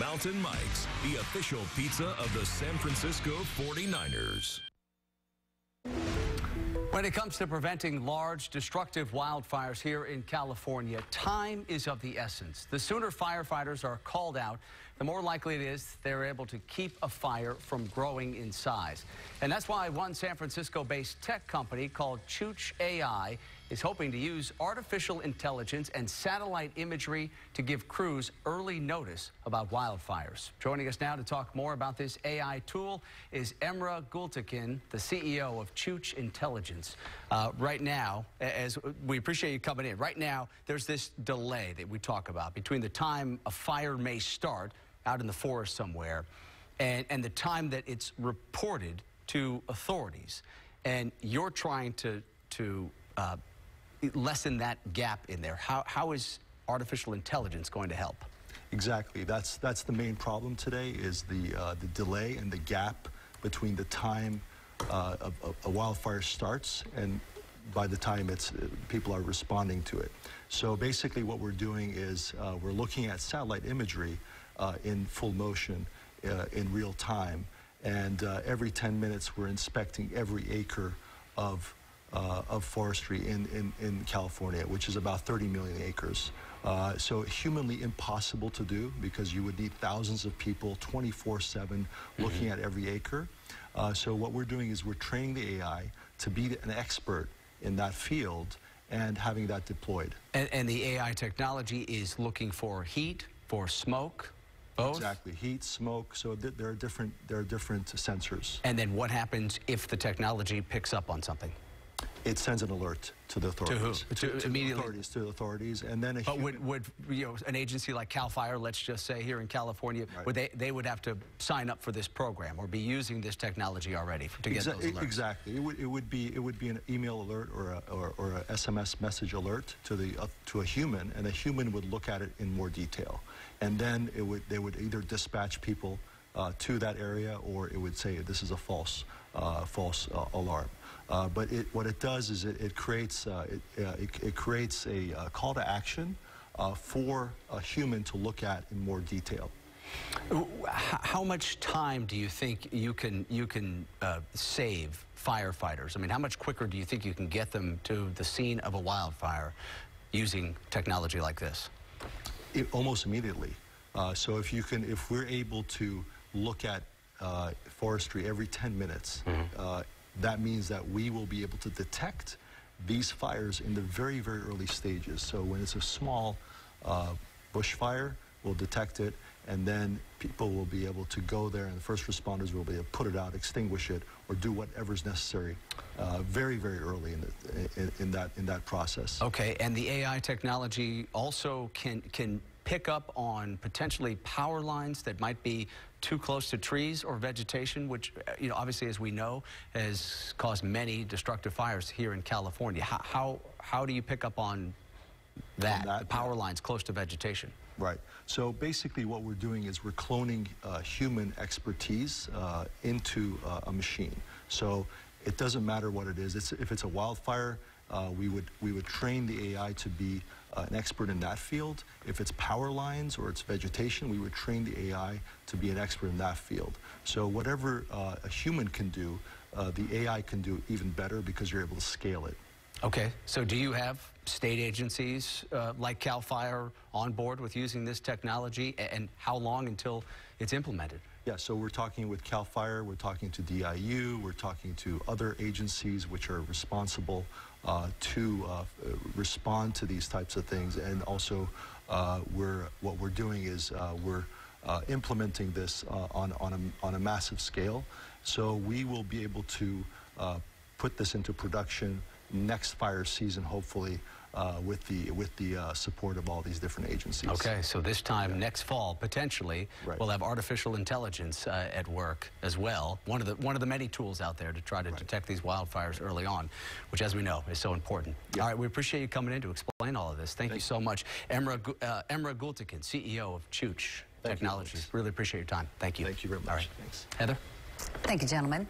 Mountain Mike's, the official pizza of the San Francisco 49ers. When it comes to preventing large, destructive wildfires here in California, time is of the essence. The sooner firefighters are called out, the more likely it is they're able to keep a fire from growing in size. And that's why one San Francisco-based tech company called Chooch AI is hoping to use artificial intelligence and satellite imagery to give crews early notice about wildfires. Joining us now to talk more about this AI tool is Emrah Gultekin, the CEO of Chooch Intelligence. Uh, right now, as we appreciate you coming in, right now there's this delay that we talk about between the time a fire may start out in the forest somewhere and, and the time that it's reported to authorities. And you're trying to, to uh, lessen that gap in there? How, how is artificial intelligence going to help? Exactly. That's that's the main problem today is the uh, the delay and the gap between the time uh, a, a, wildfire starts and by the time it's uh, people are responding to it. So basically, what we're doing is uh, we're looking at satellite imagery in full motion uh, in real time, and every 10 minutes we're inspecting every acre of uh, of forestry in, in, in, California, which is about 30 million acres. Uh, so humanly impossible to do because you would need thousands of people 24-7 mm-hmm. looking at every acre. Uh, so what we're doing is we're training the AI to be an expert in that field and having that deployed. And, and the AI technology is looking for heat, for smoke, both? Exactly, heat, smoke. So th there are different there are different sensors. And then what happens if the technology picks up on something? It sends an alert to the authorities. To who? To, to, to immediately. authorities, to the authorities, and then. but would, would you know an agency like Cal Fire, let's just say here in California, right. would they they would have to sign up for this program or be using this technology already to get Exa those alerts? Exactly. It would it would be it would be an email alert or a or, or a SMS message alert to the uh, to a human, and a human would look at it in more detail, and then it would they would either dispatch people uh, to that area, or it would say this is a false uh, false uh, alarm. Uh, but it, what it does is it, it creates uh, it, it, it, creates a call to action for a human to look at in more detail. How much time do you think you can you can save firefighters? I mean, how much quicker do you think you can get them to the scene of a wildfire using technology like this? almost immediately. Uh, so if you can, if we're able to look at uh, forestry every 10 minutes, mm -hmm. that means that we will be able to detect these fires in the very, very early stages. So when it's a small uh, bushfire, we'll detect it, and then people will be able to go there, and the first responders will be able to put it out, extinguish it, or do whatever's necessary uh, very, very early in, the, in, in, that in that process. Okay, and the AI technology also can can pick up on potentially power lines that might be too close to trees or vegetation, which, uh, you know, obviously, as we know, has caused many destructive fires here in California. How, how, how do you pick up on that, that the power lines close to vegetation? Right. So basically what we're doing is we're cloning uh, human expertise uh, into uh, a machine. So it doesn't matter what it is. It's, if it's a wildfire, uh, we would we would train the AI to be uh, an expert in that field. If it's power lines or it's vegetation, we would train the AI to be an expert in that field. So whatever uh, a human can do, uh, the AI can do even better because you're able to scale it. Okay, so do you have state agencies uh, like CAL FIRE on board with using this technology, and how long until it's implemented? Yeah, so we're talking with CAL FIRE, we're talking to DIU, we're talking to other agencies which are responsible uh, to uh, respond to these types of things, and also uh, we're what we're doing is uh, we're uh, implementing this on on a, on a massive scale. So we will be able to put this into production next fire season, hopefully, uh, with the with the uh, support of all these different agencies. Okay, so this time yeah. next fall, potentially, right. we'll have artificial intelligence uh, at work as well. One of the one of the many tools out there to try to right. detect these wildfires early on, which, as we know, is so important. Yeah. All right, we appreciate you coming in to explain all of this. Thank, Thank you so much, Emrah uh, Emrah Gultekin, CEO of Chooch Technologies. You, really appreciate your time. Thank you. Thank you very much. All right, thanks, Heather. Thank you, gentlemen.